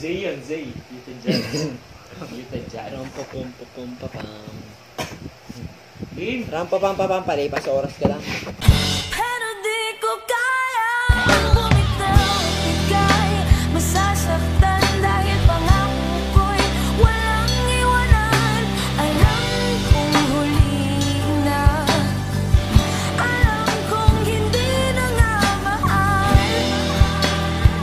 Zay yan, Zay. Yuta dyan. Yuta dyan. Ram-pa-pum-pa-pum-pa-pam. Game. Ram-pa-pam-pa-pam, palipas oras ka lang.